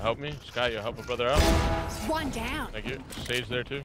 help me? Sky, you help a brother out? One down. Thank you. Sage there too.